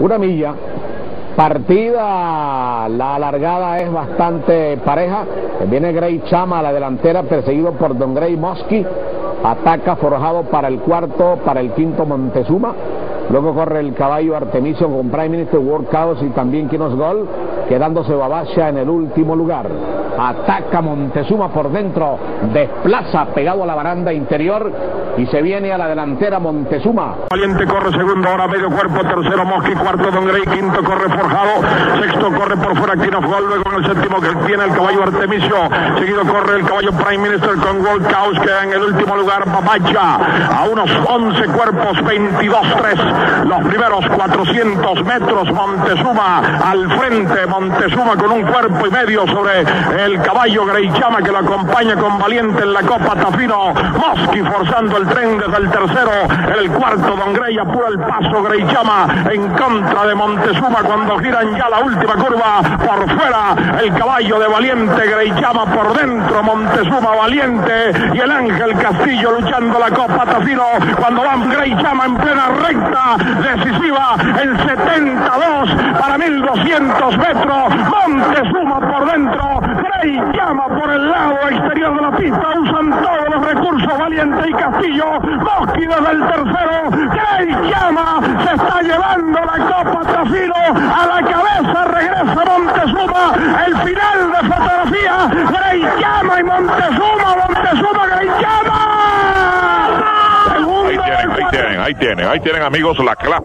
una milla. Partida, la alargada es bastante pareja. Viene Grey Chama a la delantera, perseguido por Don Grey Mosky. Ataca forjado para el cuarto, para el quinto Montezuma. Luego corre el caballo Artemisio con Prime Minister Workouts y también Quinos Gol, quedándose Babasha en el último lugar. Ataca Montezuma por dentro, desplaza pegado a la baranda interior y se viene a la delantera Montezuma. Valiente corre segundo, ahora medio cuerpo, tercero Mosqui, cuarto Don Grey, quinto corre Forjado, sexto corre por fuera Quinos Gol, luego en el séptimo que tiene el caballo Artemisio, seguido corre el caballo Prime Minister con Workouts, que en el último lugar Babacha, a unos 11 cuerpos, 22-3 los primeros 400 metros Montezuma al frente, Montezuma con un cuerpo y medio sobre el caballo Greichama que lo acompaña con valiente en la Copa Tafino, Mosqui forzando el tren desde el tercero, el cuarto Don Grey apura el paso Greichama en contra de Montezuma cuando giran ya la última curva. Por fuera, el caballo de valiente Greichama por dentro, Montezuma valiente y el Ángel Castillo luchando la Copa Tafino cuando van Greichama en plena recta decisiva en 72 para 1200 metros. Montezuma por dentro. Grey llama por el lado exterior de la pista. Usan todos los recursos Valiente y Castillo. Mosqui desde el tercero. Grey llama. Se está llevando la Copa Tafiro a la cabeza. Regresa Montezuma. El final de fotografía. Grey llama y. Montezuma. Grey llama. Ahí tienen, ahí tienen, ahí tienen amigos la clase.